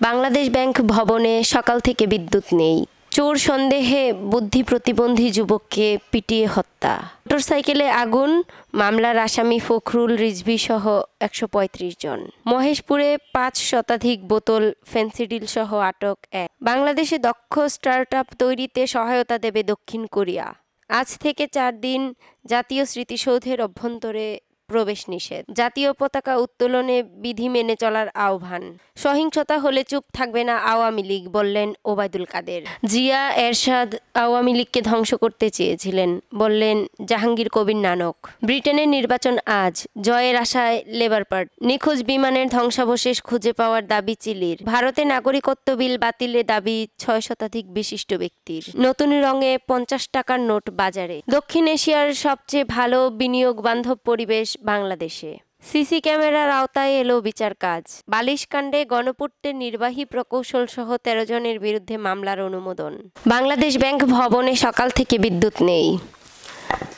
Bangladesh bank ভবনে সকাল থেকে বিদ্যুৎ নেই। চোর সন্দেহে বুদ্ধি প্রতিবন্ধী যুবককে পিটিয়ে হত্যা। মোটরসাইকেলে আগুন, মামলার আসামি ফখরুল রিজভি সহ একশো পঁয়ত্রিশ জন। মহেশপুরে পাঁচ শতাধিক বোতল ফেন্সিডিল সহ আটক এক। বাংলাদেশে দক্ষ স্টার্ট তৈরিতে সহায়তা দেবে দক্ষিণ কোরিয়া। আজ থেকে চার দিন জাতীয় স্মৃতিসৌধের অভ্যন্তরে প্রবেশ নিষেধ। জাতীয় পতাকা উত্তোলনে বিধি মেনে চলার আহ্বান। সহিংসতা হলে চুপ থাকবে না আওয়ামী লীগ, বললেন ওবায়দুল কাদের। জিয়া, এরশাদ আওয়ামী লীগকে ধ্বংস করতে চেয়েছিলেন, বললেন জাহাঙ্গীর কবির নানক। ব্রিটেনের নির্বাচন আজ, জয়ের আশায় লেবার পার্টি। নিখোঁজ বিমানের ধ্বংসাবশেষ খুঁজে পাওয়ার দাবি চিলির। ভারতে নাগরিকত্ব বিল বাতিলের দাবি ছয় শতাধিক বিশিষ্ট ব্যক্তির। নতুন রঙে পঞ্চাশ টাকার নোট বাজারে। দক্ষিণ এশিয়ার সবচেয়ে ভালো বিনিয়োগ বান্ধব পরিবেশ বাংলাদেশে। সিসি ক্যামেরার আওতায় এলো বিচার কাজ। বালিশকাণ্ডে গণপূর্তের নির্বাহী প্রকৌশল সহ তেরো জনের বিরুদ্ধে মামলার অনুমোদন। বাংলাদেশ ব্যাংক ভবনে সকাল থেকে বিদ্যুৎ নেই।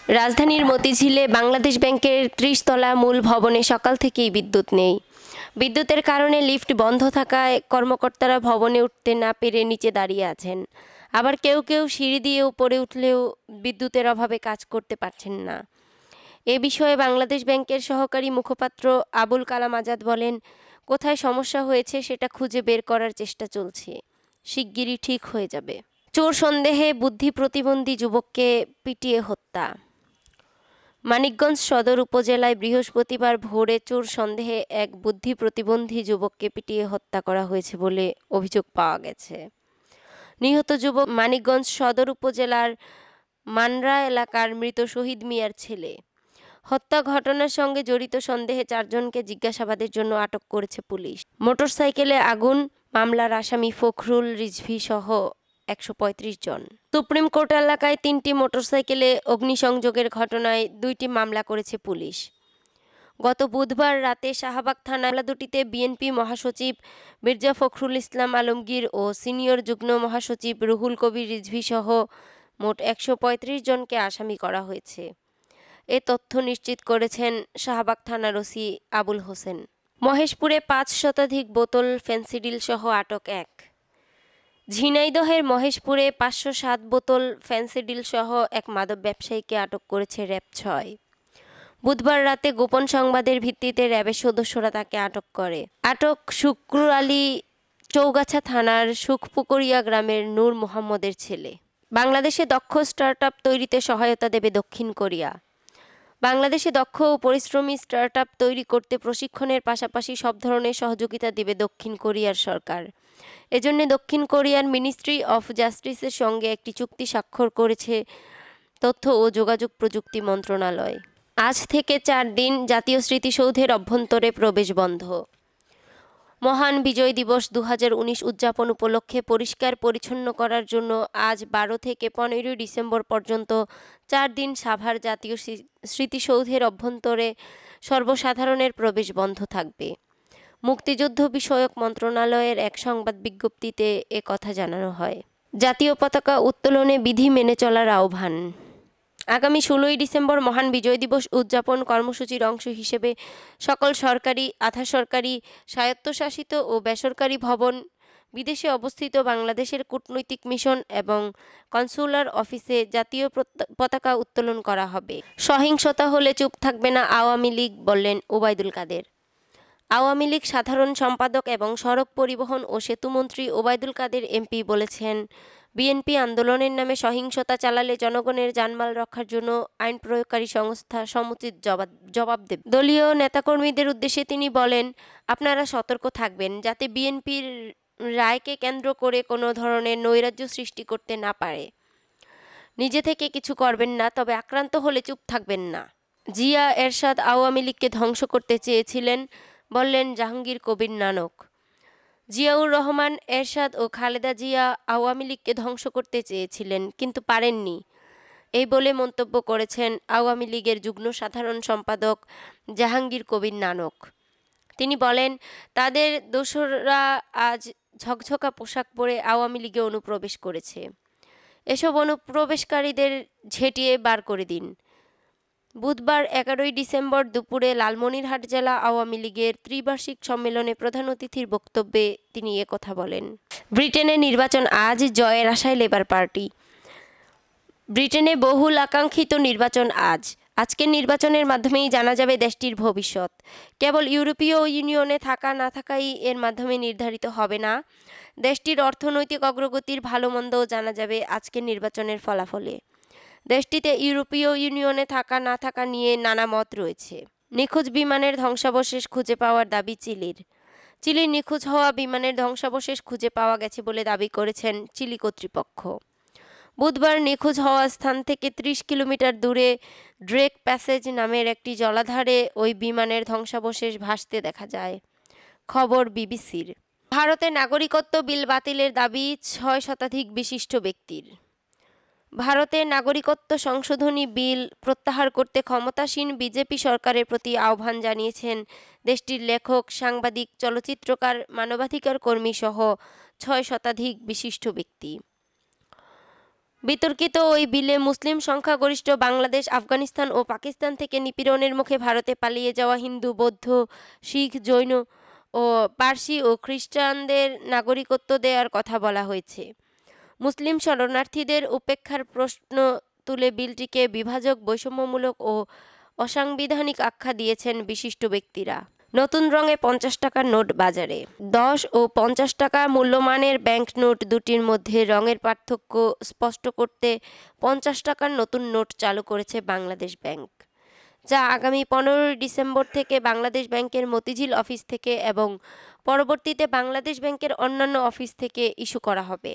রাজধানীর মতিঝিলে বাংলাদেশ ব্যাংকের ত্রিশতলা মূল ভবনে সকাল থেকেই বিদ্যুৎ নেই। বিদ্যুতের কারণে লিফট বন্ধ থাকায় কর্মকর্তারা ভবনে উঠতে না পেরে নিচে দাঁড়িয়ে আছেন। আবার কেউ কেউ সিঁড়ি দিয়ে উপরে উঠলেও বিদ্যুতের অভাবে কাজ করতে পারছেন না। এ বিষয়ে বাংলাদেশ ব্যাংকের সহকারী মুখপাত্র আবুল কালাম আজাদ বলেন, কোথায় সমস্যা হয়েছে সেটা খুঁজে বের করার চেষ্টা চলছে। শিগগিরই ঠিক হয়ে যাবে। চোর সন্দেহে বুদ্ধি প্রতিবন্ধী যুবককে পিটিয়ে হত্যা। মানিকগঞ্জ সদর উপজেলায় বৃহস্পতিবার ভোরে চোর সন্দেহে এক বুদ্ধি প্রতিবন্ধী যুবককে পিটিয়ে হত্যা করা হয়েছে বলে অভিযোগ পাওয়া গেছে। নিহত যুবক মানিকগঞ্জ সদর উপজেলার মানরা এলাকার মৃত শহীদ মিয়ার ছেলে। হত্যা ঘটনার সঙ্গে জড়িত সন্দেহে চারজনকে জিজ্ঞাসাবাদের জন্য আটক করেছে পুলিশ। মোটরসাইকেলে আগুন, মামলার আসামি ফখরুল রিজভি সহ একশো পঁয়ত্রিশ জন। সুপ্রিম কোর্ট এলাকায় তিনটি মোটরসাইকেলে অগ্নিসংযোগের ঘটনায় দুইটি মামলা করেছে পুলিশ। গত বুধবার রাতে শাহবাগ থানা দুটিতে বিএনপি মহাসচিব মির্জা ফখরুল ইসলাম আলমগীর ও সিনিয়র যুগ্ম মহাসচিব রুহুল কবির রিজভি সহ মোট একশো পঁয়ত্রিশ জনকে আসামি করা হয়েছে। এ তথ্য নিশ্চিত করেছেন শাহবাগ থানার ওসি আবুল হোসেন। মহেশপুরে পাঁচ শতাধিক বোতল ফেন্সিডিল সহ আটক এক। ঝিনাইদহের মহেশপুরে পাঁচশো সাত বোতল ফেন্সিডিল সহ এক মাদক ব্যবসায়ীকে আটক করেছে র্যাব ছয়। বুধবার রাতে গোপন সংবাদের ভিত্তিতে র্যাবের সদস্যরা তাকে আটক করে। আটক শুক্র আলী চৌগাছা থানার সুখপুকুরিয়া গ্রামের নূর মোহাম্মদের ছেলে। বাংলাদেশে দক্ষ স্টার্ট তৈরিতে সহায়তা দেবে দক্ষিণ কোরিয়া। বাংলাদেশে দক্ষ ও পরিশ্রমী স্টার্ট তৈরি করতে প্রশিক্ষণের পাশাপাশি সব ধরনের সহযোগিতা দেবে দক্ষিণ কোরিয়ার সরকার। এজন্য দক্ষিণ কোরিয়ার মিনিস্ট্রি অফ জাস্টিসের সঙ্গে একটি চুক্তি স্বাক্ষর করেছে তথ্য ও যোগাযোগ প্রযুক্তি মন্ত্রণালয়। আজ থেকে চার দিন জাতীয় স্মৃতিসৌধের অভ্যন্তরে প্রবেশ বন্ধ। মহান বিজয় দিবস দু হাজার উনিশ উদযাপন উপলক্ষে পরিষ্কার পরিচ্ছন্ন করার জন্য আজ বারো থেকে পনেরোই ডিসেম্বর পর্যন্ত চার দিন সাভার জাতীয় স্মৃতিসৌধের অভ্যন্তরে সর্বসাধারণের প্রবেশ বন্ধ থাকবে। মুক্তিযুদ্ধ বিষয়ক মন্ত্রণালয়ের এক সংবাদ বিজ্ঞপ্তিতে এ কথা জানানো হয়। জাতীয় পতাকা উত্তোলনে বিধি মেনে চলার আহ্বান। আগামী ষোলোই ডিসেম্বর মহান বিজয় দিবস উদযাপন কর্মসূচির অংশ হিসেবে সকল সরকারি আধা সরকারি স্বায়ত্তশাসিত ও বেসরকারি ভবন, বিদেশে অবস্থিত বাংলাদেশের কূটনৈতিক মিশন এবং কনসুলার অফিসে জাতীয় পতাকা উত্তোলন করা হবে। সহিংসতা হলে চুপ থাকবে না আওয়ামী লীগ, বললেন ওবায়দুল কাদের। আওয়ামী লীগ সাধারণ সম্পাদক এবং সড়ক পরিবহন ও সেতুমন্ত্রী ওবায়দুল কাদের এমপি বলেছেন বিএনপি আন্দোলনের নামে সহিংসতা চালালে জনগণের জানমাল রক্ষার জন্য আইন প্রয়োগকারী সংস্থা সমুচিত জবাব জবাব দেবে। দলীয় নেতাকর্মীদের উদ্দেশ্যে তিনি বলেন, আপনারা সতর্ক থাকবেন যাতে বিএনপির রায়কে কেন্দ্র করে কোনো ধরনের নৈরাজ্য সৃষ্টি করতে না পারে। নিজে থেকে কিছু করবেন না, তবে আক্রান্ত হলে চুপ থাকবেন না। জিয়া এরশাদ আওয়ামী লীগকে ধ্বংস করতে চেয়েছিলেন, বললেন, জাহাঙ্গীর কবির নানক। জিয়াউর রহমান, এরশাদ ও খালেদা জিয়া আওয়ামী লীগকে ধ্বংস করতে চেয়েছিলেন, কিন্তু পারেননি। এই বলে মন্তব্য করেছেন আওয়ামী লীগের যুগ্ম সাধারণ সম্পাদক জাহাঙ্গীর কবির নানক। তিনি বলেন, তাদের দোসররা আজ ঝকঝকা পোশাক পরে আওয়ামী লীগে অনুপ্রবেশ করেছে। এসব অনুপ্রবেশকারীদের ঝেঁটিয়ে বার করে দিন। বুধবার এগারোই ডিসেম্বর দুপুরে লালমনিরহাট জেলা আওয়ামী লীগের ত্রিবার্ষিক সম্মেলনে প্রধান অতিথির বক্তব্যে তিনি কথা বলেন। ব্রিটেনে নির্বাচন আজ জয়ের আশায় লেবার পার্টি। ব্রিটেনে বহুল আকাঙ্ক্ষিত নির্বাচন আজ। আজকের নির্বাচনের মাধ্যমেই জানা যাবে দেশটির ভবিষ্যৎ। কেবল ইউরোপীয় ইউনিয়নে থাকা না থাকাই এর মাধ্যমে নির্ধারিত হবে না। দেশটির অর্থনৈতিক অগ্রগতির ভালো মন্দও জানা যাবে আজকের নির্বাচনের ফলাফলে। দেশটিতে ইউরোপীয় ইউনিয়নে থাকা, না থাকা নিয়ে নানা মত রয়েছে। নিখোঁজ বিমানের ধ্বংসাবশেষ খুঁজে পাওয়ার দাবি চিলির। চিলির নিখোঁজ হওয়া বিমানের ধ্বংসাবশেষ খুঁজে পাওয়া গেছে বলে দাবি করেছেন চিলি কর্তৃপক্ষ। বুধবার নিখোঁজ হওয়া স্থান থেকে ত্রিশ কিলোমিটার দূরে ড্রেক প্যাসেজ নামের একটি জলাধারে ওই বিমানের ধ্বংসাবশেষ ভাসতে দেখা যায়। খবর বিবিসির। ভারতে নাগরিকত্ব বিল বাতিলের দাবি ছয় শতাধিক বিশিষ্ট ব্যক্তির। ভারতের নাগরিকত্ব সংশোধনী বিল প্রত্যাহার করতে ক্ষমতাসীন বিজেপি সরকারের প্রতি আহ্বান জানিয়েছেন দেশটির লেখক, সাংবাদিক, চলচ্চিত্রকার, মানবাধিকার কর্মী সহ ছয় শতাধিক বিশিষ্ট ব্যক্তি। বিতর্কিত ওই বিলে মুসলিম সংখ্যাগরিষ্ঠ বাংলাদেশ, আফগানিস্তান ও পাকিস্তান থেকে নিপীড়নের মুখে ভারতে পালিয়ে যাওয়া হিন্দু, বৌদ্ধ, শিখ, জৈন ও পার্সি ও খ্রিস্টানদের নাগরিকত্ব দেওয়ার কথা বলা হয়েছে। মুসলিম শরণার্থীদের উপেক্ষার প্রশ্ন তুলে বিলটিকে বিভাজক, বৈষম্যমূলক ও অসাংবিধানিক আখ্যা দিয়েছেন বিশিষ্ট ব্যক্তিরা। নতুন রঙে পঞ্চাশ টাকার নোট বাজারে। দশ ও পঞ্চাশ টাকা মূল্যমানের ব্যাংক নোট দুটির মধ্যে রঙের পার্থক্য স্পষ্ট করতে পঞ্চাশ টাকার নতুন নোট চালু করেছে বাংলাদেশ ব্যাংক, যা আগামী পনেরোই ডিসেম্বর থেকে বাংলাদেশ ব্যাংকের মতিঝিল অফিস থেকে এবং পরবর্তীতে বাংলাদেশ ব্যাংকের অন্যান্য অফিস থেকে ইস্যু করা হবে।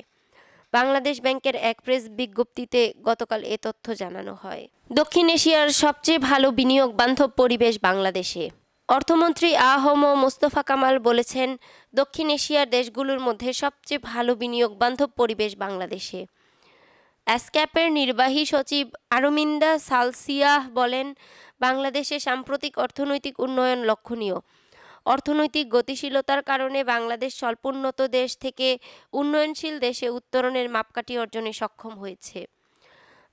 বাংলাদেশ ব্যাংকের এক প্রেস বিজ্ঞপ্তিতে গতকাল এ তথ্য জানানো হয়। দক্ষিণ এশিয়ার সবচেয়ে ভালো বিনিয়োগ বান্ধব পরিবেশ বাংলাদেশে। অর্থমন্ত্রী আহম মোস্তফা কামাল বলেছেন, দক্ষিণ এশিয়ার দেশগুলোর মধ্যে সবচেয়ে ভালো বিনিয়োগ বান্ধব পরিবেশ বাংলাদেশে। অ্যাসক্যাপের নির্বাহী সচিব আরমিন্দা সালসিয়াহ বলেন, বাংলাদেশে সাম্প্রতিক অর্থনৈতিক উন্নয়ন লক্ষণীয়। অর্থনৈতিক গতিশীলতার কারণে বাংলাদেশ স্বল্পোন্নত দেশ থেকে উন্নয়নশীল দেশে উত্তরণের মাপকাঠি অর্জনে সক্ষম হয়েছে।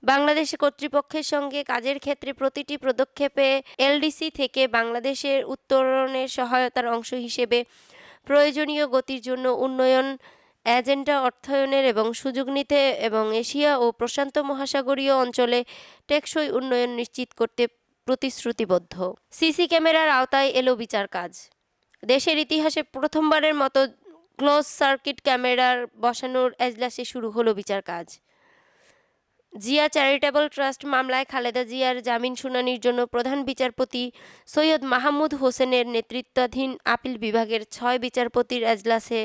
বাংলাদেশ কর্তৃপক্ষের সঙ্গে কাজের ক্ষেত্রে প্রতিটি পদক্ষেপে এলডিসি থেকে বাংলাদেশের উত্তরণের সহায়তার অংশ হিসেবে প্রয়োজনীয় গতির জন্য উন্নয়ন এজেন্ডা অর্থায়নের এবং সুযোগ নিতে এবং এশিয়া ও প্রশান্ত মহাসাগরীয় অঞ্চলে টেকসই উন্নয়ন নিশ্চিত করতে প্রতিশ্রুতিবদ্ধ। সিসি ক্যামেরার আওতায় এলো বিচার কাজ। দেশের ইতিহাসে প্রথমবারের মতো ক্লোজ সার্কিট ক্যামেরার বসানোর এজলাসে শুরু হলো বিচার কাজ। জিয়া চ্যারিটেবল ট্রাস্ট মামলায় খালেদা জিয়ার জামিন শুনানির জন্য প্রধান বিচারপতি সৈয়দ মাহমুদ হোসেনের নেতৃত্বাধীন আপিল বিভাগের ছয় বিচারপতির এজলাসে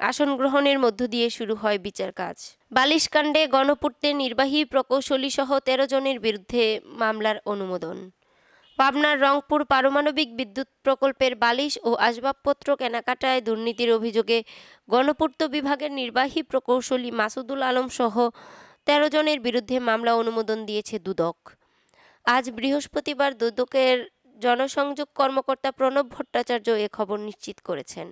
আসন গ্রহণের মধ্য দিয়ে শুরু হয় বিচার কাজ। বালিশকাণ্ডে গণপূর্তের নির্বাহী প্রকৌশলী সহ তেরো জনের বিরুদ্ধে মামলার অনুমোদন। পাবনার রংপুর পারমাণবিক বিদ্যুৎ প্রকল্পের বালিশ ও আসবাবপত্র কেনাকাটায় দুর্নীতির অভিযোগে গণপূর্ত বিভাগের নির্বাহী প্রকৌশলী মাসুদুল আলম সহ তেরো জনের বিরুদ্ধে মামলা অনুমোদন দিয়েছে দুদক। আজ বৃহস্পতিবার দুদকের জনসংযোগ কর্মকর্তা প্রণব ভট্টাচার্য এ খবর নিশ্চিত করেছেন।